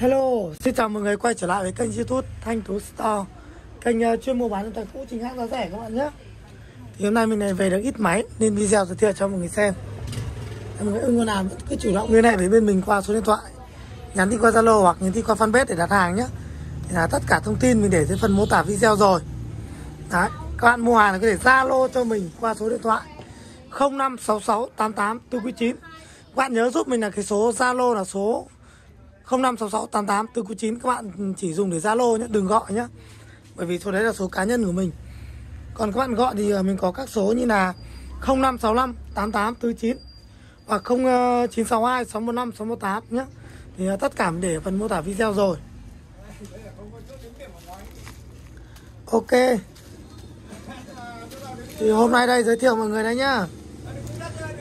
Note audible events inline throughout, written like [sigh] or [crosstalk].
Hello, xin chào mọi người quay trở lại với kênh youtube Thanh Tú Store. Kênh uh, chuyên mua bán điện thoại cũ chính hãng giá rẻ các bạn nhé. Thì hôm nay mình này về được ít máy nên video giới thiệu cho mọi người xem. Mọi người ưng làm nào cứ chủ động liên hệ với bên mình qua số điện thoại. Nhắn tin qua Zalo hoặc nhắn tin qua fanpage để đặt hàng nhé. Thì là tất cả thông tin mình để dưới phần mô tả video rồi. Đấy, các bạn mua hàng là có thể Zalo cho mình qua số điện thoại 0566 88 499 Các bạn nhớ giúp mình là cái số Zalo là số 056688 499 các bạn chỉ dùng để Zalo nhé, đừng gọi nhé. Bởi vì số đấy là số cá nhân của mình. Còn các bạn gọi thì à, mình có các số như là 0565 8849 và 0962 615 618 nhé. Thì à, tất cả mình để phần mô tả video rồi. Ok. Thì hôm nay đây giới thiệu mọi người đấy nhá.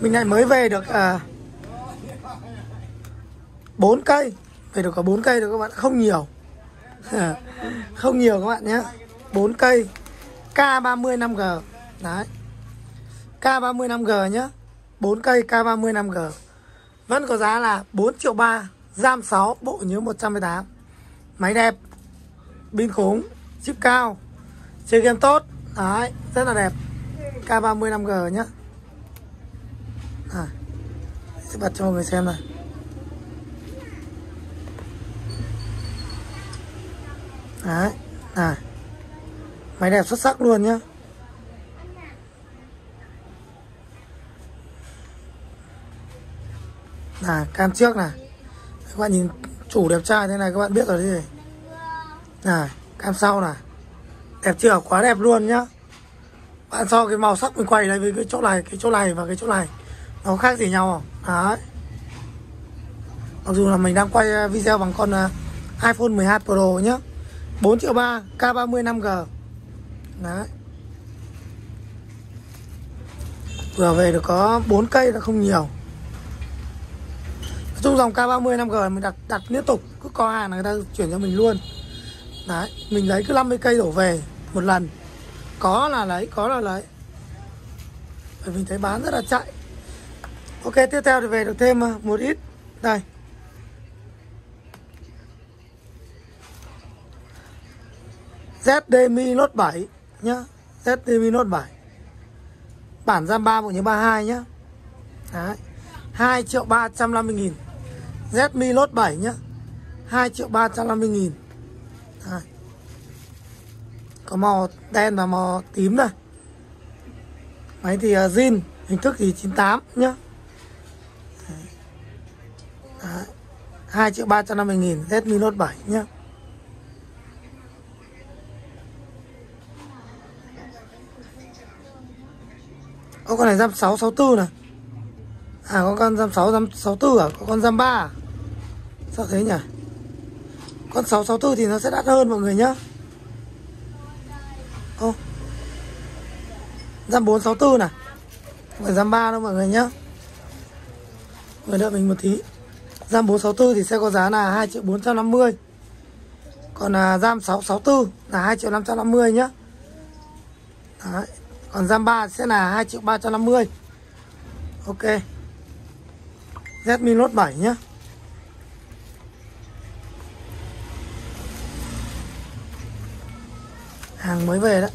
Mình lại mới về được à, 4 cây về được có 4 cây thôi các bạn không nhiều. [laughs] Không nhiều các bạn nhé. 4 cây. K30 5G đấy. K30 5G nhé. 4 cây K30 5G vẫn có giá là 4 triệu 3 RAM 6 bộ nhớ 118 máy đẹp. Pin khủng. Chip cao. Chơi game tốt. Đấy rất là đẹp. K30 5G nhá à, sẽ bật cho mọi người xem này. Đấy, này. Máy đẹp xuất sắc luôn nhá. Là cam trước này. Các bạn nhìn chủ đẹp trai thế này các bạn biết rồi đi. Này, cam sau này. Đẹp chưa? Quá đẹp luôn nhá. Bạn so cái màu sắc mình quay đây với cái chỗ này Cái chỗ này và cái chỗ này. Nó khác gì nhau không? Đấy. Mặc dù là mình đang quay ờ, video bằng con ờ, iPhone 12 Pro nhá. 4 triệu 3 K30 5G Đấy. Vừa về được có 4 cây là không nhiều. Nói chung dòng K30 5G mình đặt đặt liên tục Cứ có hàng là người ta chuyển cho mình luôn. Đấy Mình lấy cứ 50 cây đổ về một lần. Có là lấy, có là lấy. Bởi mình thấy bán rất là chạy. Ok tiếp theo thì về được thêm ờ, một ít. Đây. ZDMI Note 7 nhá. ZDMI Note 7 Bản RAM 3 bộ nhớ 32 nhá. Đấy. 2 triệu 350 nghìn. ZMI Note 7 nhá. 2 triệu 350 nghìn. Đấy. Có màu đen và màu tím này Máy thì uh, zin Hình thức thì 98 nhá. Đấy. 2 triệu 350 nghìn ZMI Note 7 nhá. Có con này giam 6 64 này. À có con giam 6 giam 64 à? Có con giam 3 à? Sao thế nhỉ? Con 664 thì nó sẽ đắt hơn mọi người nhá. Ô. Giam 464 này. Không phải giam 3 đâu mọi người nhá. Mọi đợi mình một tí. Giam 464 thì sẽ có giá là 2 triệu 450 Còn à, là giam 664 là 2 triệu 550 nhá. Đấy còn giam 3 sẽ là 2 triệu 350 Ok. Redmi Note 7 nhé Hàng mới về đó,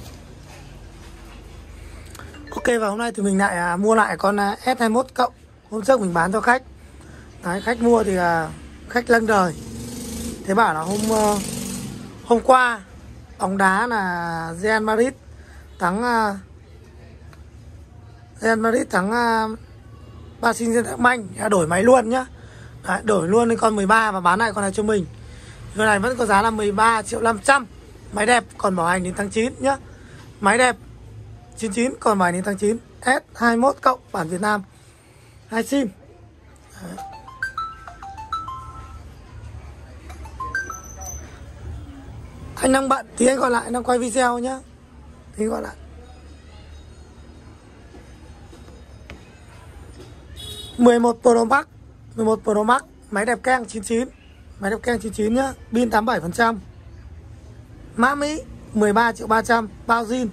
Ok và hôm nay thì mình lại à, mua lại con à, S21 cộng. Hôm trước mình bán cho khách. Đấy khách mua thì à, khách lâng đời. Thế bảo là hôm uh, hôm qua bóng đá là Real Madrid thắng uh, Real Madrid thắng uh, Paris Saint-Germain đổi máy luôn nhá. Đấy, đổi luôn lên con 13 và bán lại con này cho mình. Con này vẫn có giá là 13 triệu 500 máy đẹp còn bảo hành đến tháng 9 nhá. Máy đẹp 99 còn bảo hành đến tháng 9 S21 cộng bản Việt Nam. Hai sim. Đấy. anh đang bận thì anh gọi lại anh đang quay video nhá. Thì gọi lại. 11 Pro Max 11 Pro Max, Máy đẹp keng 99 Máy đẹp keng 99 nhá, Pin 87% Mã Mỹ 13 triệu 300 Bao zin.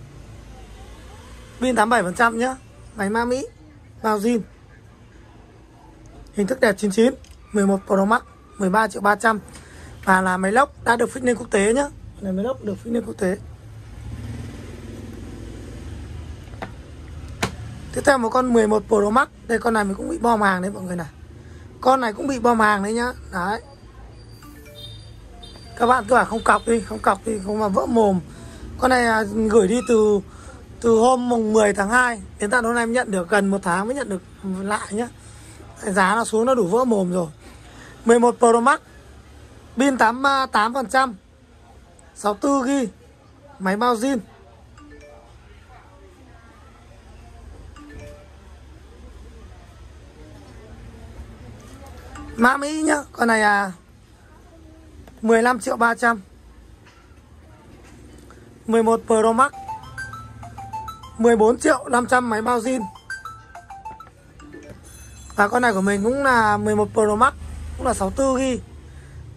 Pin 87% nhá, Máy mã Mỹ, Bao zin. Hình thức đẹp 99 11 Pro Max 13 triệu 300 Và là máy lốc đã được fix lên quốc tế nhá Này máy lốc được fix lên quốc tế. Tiếp theo một con 11 Pro Max, Đây con này mình cũng bị bom hàng đấy mọi người này. Con này cũng bị bom hàng đấy nhá. Đấy. Các bạn cứ bảo không cọc đi, Không cọc đi không mà vỡ mồm. Con này à, gửi đi từ từ hôm mùng 10 tháng 2 Đến tận hôm nay em nhận được, gần một tháng mới nhận được lại nhá. Giá nó xuống nó đủ vỡ mồm rồi. 11 Pro Max, Pin 88% 64GB à, Máy bao zin. Mã Mỹ nhá. Con này à 15 triệu 300 11 Pro Max. 14 triệu 500 máy bao zin. Và con này của mình cũng là 11 Pro Max, Cũng là 64 ghi.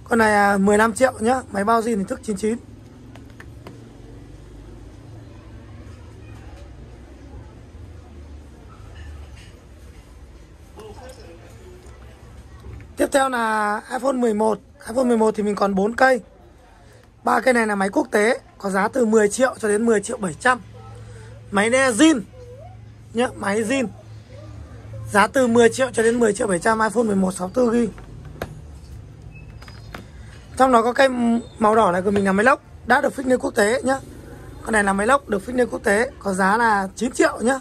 Con này à 15 triệu nhá, Máy bao zin thì thức 99 Thank you. Tiếp theo là iPhone 11 iPhone 11 thì mình còn 4 cây. Ba cây này là máy quốc tế Có giá từ 10 triệu cho đến 10 triệu 700 Máy này zin. Nhá, máy zin. Giá từ 10 triệu cho đến 10 triệu 700 iPhone 11 64GB Trong đó có cây màu đỏ này của mình là máy lốc. Đã được fix nơi quốc tế nhá. Con này là máy lốc được fix nơi quốc tế Có giá là 9 triệu nhá.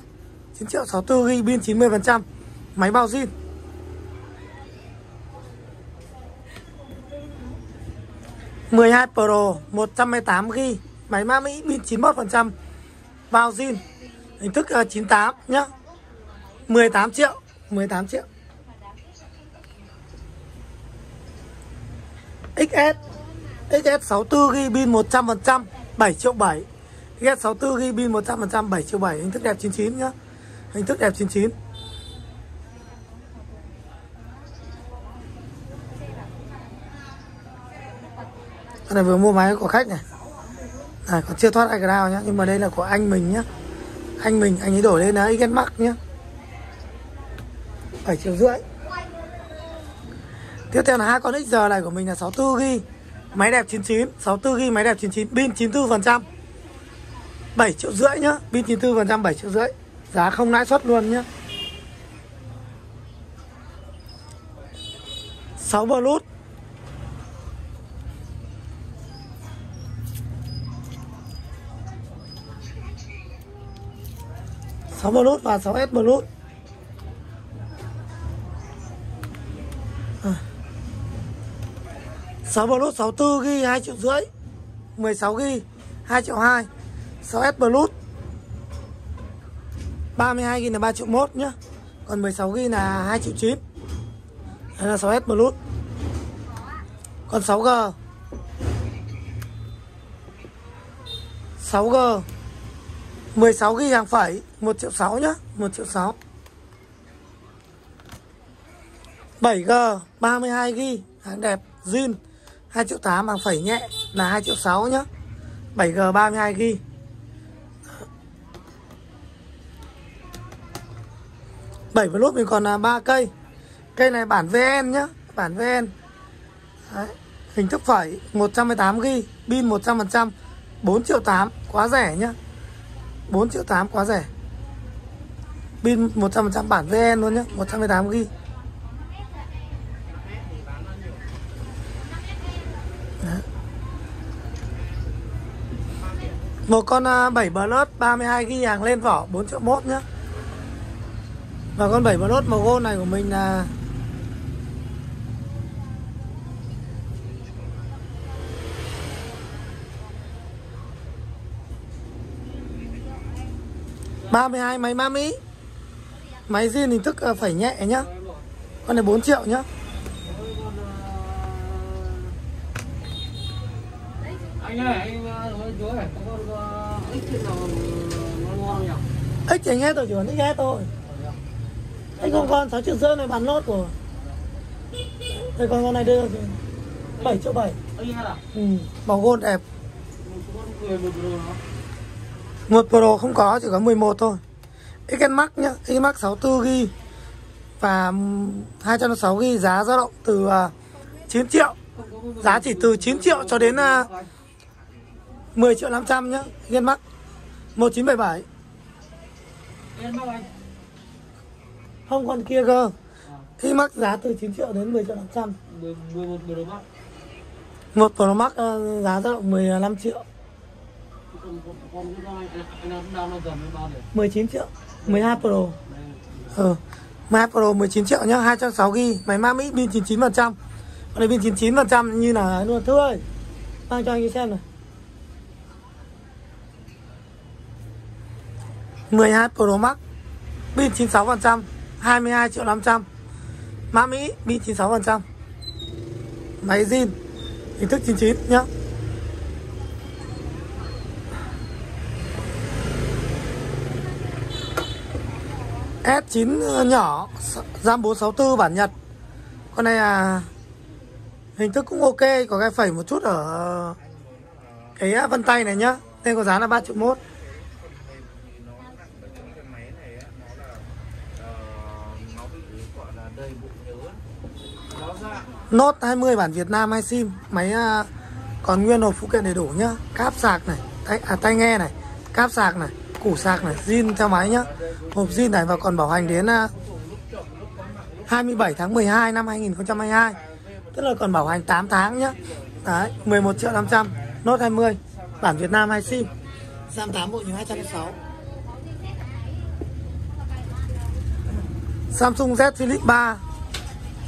9 triệu 64GB pin 90% Máy bao zin. 12 Pro 128GB Máy mã Mỹ pin 91% Bao zin, Hình thức ờ, 98 nhá. 18 triệu 18 triệu. XS XS 64GB pin 100% 7 triệu 7 XS 64GB pin 100% 7 triệu 7 Hình thức đẹp 99 nhá. Hình thức đẹp 99 Con này vừa mua máy của khách này. Này còn chưa thoát iCloud nhá Nhưng mà đây là của anh mình nhá. Anh mình, anh ấy đổi lên là XS Max nhá. 7 triệu rưỡi. Tiếp theo là hai con XR này của mình là 64GB Máy đẹp 99 64GB máy đẹp 99 Pin 94% 7 triệu rưỡi nhá Pin 94% 7 triệu rưỡi. Giá không lãi suất luôn nhá. 6 Bluetooth. 6 Bluetooth và 6S Bluetooth à. 6 Bluetooth 64 GB 2 triệu rưỡi 16 GB 2 triệu 2 6S Bluetooth 32 GB là 3 triệu 1 nhá, Còn 16 GB là 2 triệu 9 Đây là 6S Bluetooth Còn 6G 6G 16 ghi hàng phẩy 1 triệu 6 nhá 1 triệu 6 7G 32 ghi, hàng đẹp, zin 2 triệu 8 hàng phẩy nhẹ, là 2 triệu 6 nhá. 7G 32 ghi. bảy vào lúc mình còn là ba cây. Cây này bản VN nhá, bản VN Đấy. hình thức phẩy 118 GB pin 100% 4 triệu 8 quá rẻ nhá. 4 triệu 8 quá rẻ. Pin 100% bản VN luôn nhé 118 GB Một con 7 Plus 32 GB hàng lên vỏ 4 triệu 1 nhé Và con 7 Plus màu gold này của mình là ba mươi hai máy Mami. Máy riêng hình thức ờ, phải nhẹ nhá. Con này 4 triệu nhá. Anh ơi anh chú ơi có con ích nào nó ngon nhỉ? Thì anh hết rồi chú ích hết thôi. Anh không con 6 triệu rưỡi này bán lốt rồi Đây con con này đưa rồi 7 triệu 7 anh hết à? Ừ, Màu gold đẹp một Pro không có chỉ có 11 thôi. XS Max nhá XS Max 64GB và 206GB giá dao động từ à, 9 triệu. Không có Giá chỉ từ 9 triệu cho đến uh, 10 triệu 500 nhá Yên mắc 1977 Yên mắc anh Không còn kia cơ. Khi mắc giá từ 9 triệu đến 10 triệu 500 11 Pro Max. Một Pro Max uh, giá dao động 15 triệu 19 triệu 12 Pro. Ờ 12 Pro 19 triệu nhá 206GB Máy mã Mỹ pin 99 phần trăm. Còn đây pin 99 phần trăm như là luôn. Thư ơi, Mang cho anh xem này. 12 Pro Max Pin 96 phần trăm 22 triệu 500 Mã Mỹ pin 96 phần trăm. Máy zin, Hình thức 99 nhá. S9 ờ, nhỏ RAM 464 bản Nhật. Con này à Hình thức cũng ok Có cái phẩy một chút ở Cái ờ, vân tay này nhá Tên có giá là 3 triệu 1 Nốt 20 bản Việt Nam hai sim Máy ờ, còn nguyên hộp phụ kiện đầy đủ nhá. Cáp sạc này tay, à, tay nghe này Cáp sạc này. Củ sạc này Zin theo máy nhá. Hộp zin này và còn bảo hành đến à, 27 tháng 12 năm 2022 Tức là còn bảo hành 8 tháng nhá. Đấy 11 triệu 500 Note 20 Bản Việt Nam hai sim RAM 8 bộ nhớ 206 Samsung Z Flip 3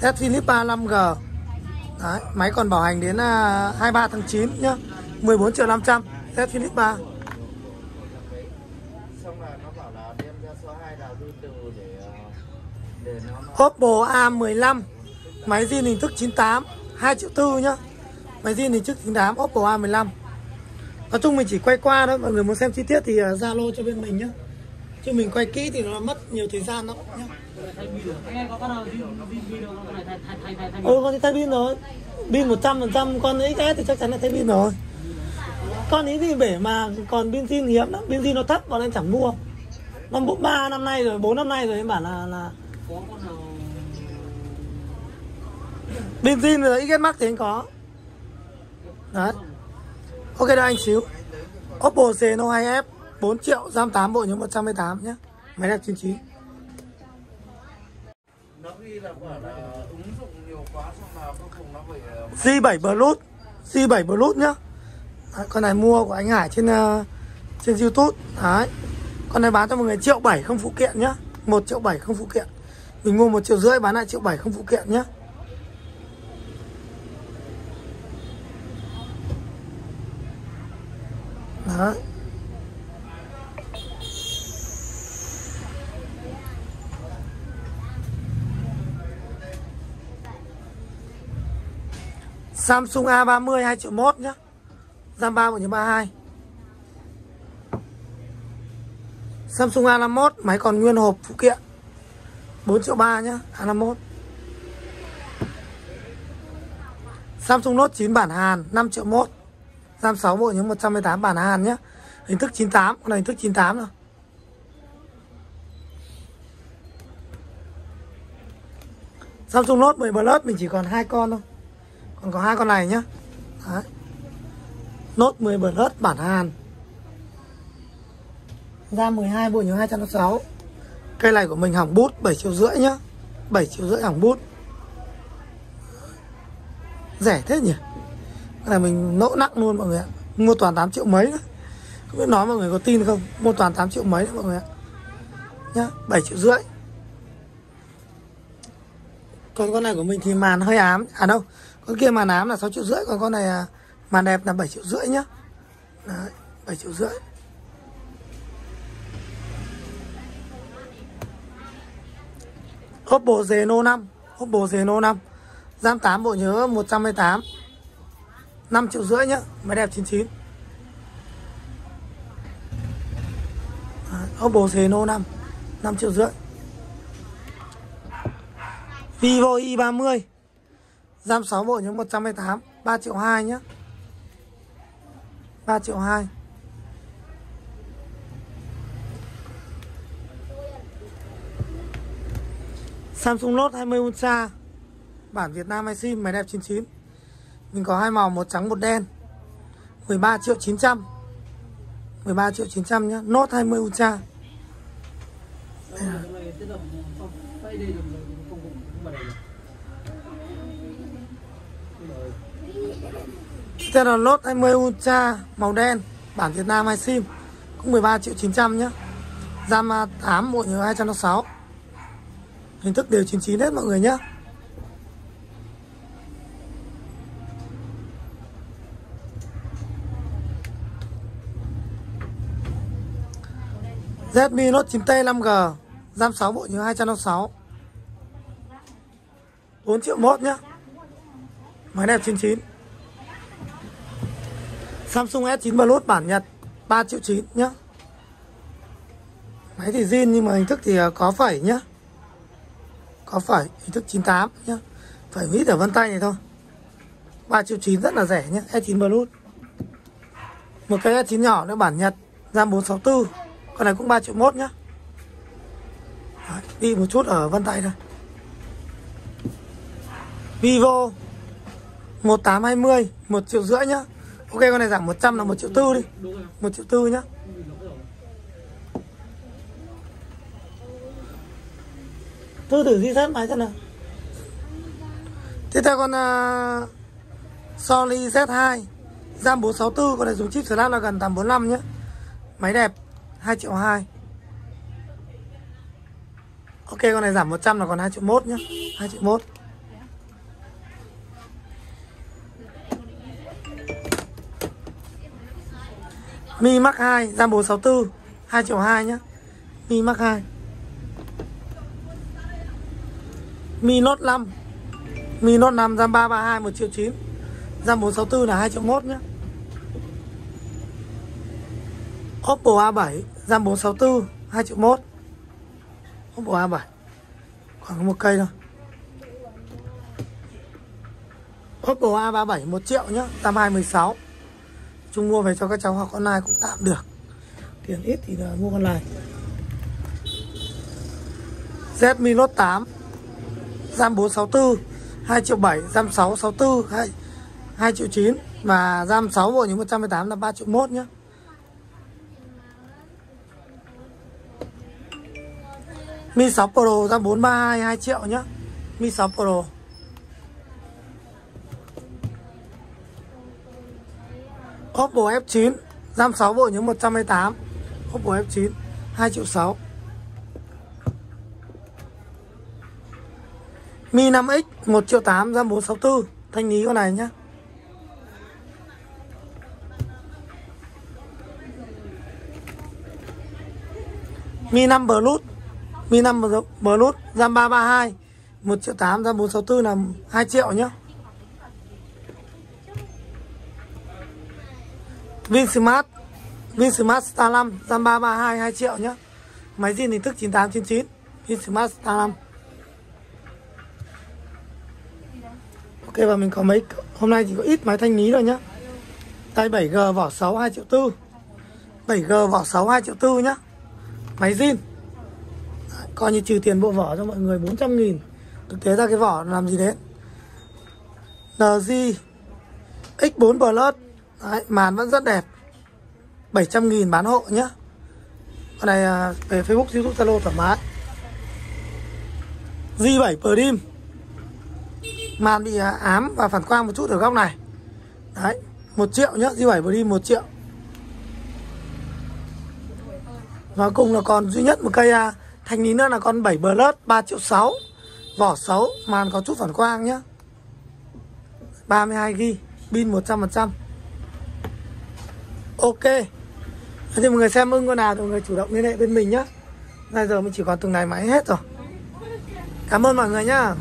Z Flip 3 5G Đấy, máy còn bảo hành đến à, 23 tháng 9 nhá. 14 triệu 500 Z Flip 3 xong là nó bảo là đem ra số 2 đào tư từ để ờ, để nó nó Oppo A15 Máy zin hình thức 98 2 triệu tư nhá. Máy zin hình thức 98 Oppo A15 Nói chung mình chỉ quay qua thôi Mọi người muốn xem chi tiết thì uh, Zalo cho bên mình nhá. Chứ mình quay kỹ thì nó mất nhiều thời gian lắm nhá. Ừ con đi thay pin rồi. Pin 100% con XS thì chắc chắn là thay pin rồi. Con ý thì bể mà còn pin zin hiếm lắm. Pin zin nó thấp bọn em chẳng mua. Năm 3 năm nay rồi, 4 năm nay rồi em bảo là là có con nào? Pin zin rồi XS Max thì anh có. Đấy. Ok đây anh xíu. Oppo Reno 2F 4 triệu RAM 8 bộ nhớ 128 nhé Máy đẹp 99 nó ghi là bảo là ứng dụng nhiều quá xong là cuối cùng nó bị ờ, G7 Bluetooth G7 Bluetooth nhá. Đấy, Con này mua của anh Hải trên uh, trên Youtube. Đấy. Con này bán cho mọi người triệu 7 không phụ kiện nhá. 1 triệu 7 không phụ kiện mình mua 1 triệu rưỡi, bán lại triệu 7 không phụ kiện nhé Đấy. Samsung A30 2 triệu 1 nhá. RAM 3 bộ nhớ 32 Samsung A51 Máy còn nguyên hộp phụ kiện. 4 triệu 3 nhá A51 Samsung Note 9 bản Hàn 5 triệu 1 RAM 6 bộ nhớ 118 bản Hàn nhá. Hình thức 98 Con này hình thức 98 rồi. Samsung Note 10 Plus, mình chỉ còn hai con thôi. Còn có hai con này nhá. Đấy. Note 10 Plus bản Hàn. RAM 12 bộ nhớ 256 Cây này của mình hỏng bút 7 triệu rưỡi nhá. 7 triệu rưỡi hỏng bút. Rẻ thế nhỉ? Cái này mình nỗ nặng luôn mọi người ạ. Mua toàn 8 triệu mấy nữa Không biết nói mọi người có tin không? Mua toàn 8 triệu mấy nữa mọi người ạ. Nhá 7 triệu rưỡi. Còn con này của mình thì màn hơi ám. À đâu, Con kia màn ám là 6 triệu rưỡi, Còn con này à, màn đẹp là 7 triệu rưỡi nhá. Đấy 7 triệu rưỡi. Oppo Reno 5 Oppo Reno 5 RAM 8 bộ nhớ 128 5 triệu rưỡi nhá. Máy đẹp 99 Oppo Reno 5 5 triệu rưỡi. Vivo i30 RAM 6 bộ nhớ 128 3 triệu 2 nhá. 3 triệu 2 Samsung Note 20 Ultra. Bản Việt Nam iSIM, máy đẹp 99 Mình có hai màu, một trắng, một đen. 13 triệu 900 13 triệu 900 nhá. Note 20 Ultra. Cái đây là Note 20 Ultra, màu đen. Bản Việt Nam hai sim Cũng 13 triệu 900 nhá. RAM 8 bộ nhớ 256 Hình thức đều 99 hết mọi người nhá. Redmi Note 9T 5G RAM 6 bộ nhớ 256 4 triệu mốt nhá. Máy đẹp 99 Samsung S9 Plus bản Nhật 3 triệu 9 nhá. Máy thì zin nhưng mà hình thức thì à, có phẩy nhá. Có phải hình thức 98 nhá? Phải vít ở vân tay này thôi. 3 triệu 9 rất là rẻ nhá e S9 Plus. Một cái e S9 nhỏ nữa bản Nhật RAM 464 Con này cũng 3 triệu 1 nhá. Đấy, Đi một chút ở vân tay thôi. Vivo 1820 1 triệu rưỡi nhá. Ok con này giảm 100 là 1 triệu tư đi. 1 triệu tư nhá. Tôi thử di xét máy xem nào. Tiếp theo con uh, Sony Z2 RAM 464 Con này dùng chip Snap là gần 845 nhé Máy đẹp 2 triệu 2 Ok con này giảm 100 là còn 2 triệu 1 nhé 2 triệu 1 Mi Max 2 RAM 464 2 triệu 2 nhé Mi Max 2 Mi Note 5 Mi Note 5 RAM 332 1 triệu 9 RAM 464 là 2 triệu 1 nhé Oppo A7 RAM 464 2 triệu 1 Oppo A7 Khoảng có một cây thôi. Oppo A37 1 triệu nhá RAM 216 Chung mua về cho các cháu học online cũng tạm được. Tiền ít thì là mua online. Này Redmi Note 8 RAM 464 2 triệu 7 RAM 664 2, 2 triệu 9 Và RAM 6 bộ những 118 là 3 triệu 1 nhé Mi 6 Pro RAM 432 2 triệu nhé Mi 6 Pro. Oppo F9 RAM 6 bộ những 128 Oppo F9 2 triệu 6 Mi 5X 1 triệu 8 RAM 464 Thanh lý con này nhá. Mi 5 Plus Mi 5 Plus RAM 332 1 triệu 8 RAM 464 là 2 triệu nhá. Vinsmart Vinsmart Star 5 RAM 332 2 triệu nhá. Máy zin hình thức 9899 Vinsmart Star 5 Ok và mình có mấy Hôm nay chỉ có ít máy thanh lý rồi nhá. Tay 7G vỏ 6 2 triệu tư. 7G vỏ 6 2 triệu tư nhá. Máy zin. Đấy, Coi như trừ tiền bộ vỏ cho mọi người 400 nghìn. Thực tế ra cái vỏ làm gì đấy? NG X4 Plus. Đấy, màn vẫn rất đẹp. 700 nghìn bán hộ nhá. Con này à, về Facebook, Youtube, Zalo thoải mái. G7 Prime Màn bị ám và phản quang một chút ở góc này. Đấy một triệu nhá, G7 đi một triệu. Và cùng là còn duy nhất một cây à, thanh lý nữa là con 7 Plus 3 triệu 6 Vỏ 6 màn có chút phản quang nhá. 32GB, pin 100% Ok. Thì mọi người xem ưng con nào thì mọi người chủ động liên hệ bên mình nhá. Bây giờ mình chỉ còn từng này máy hết rồi. Cảm ơn mọi người nhá.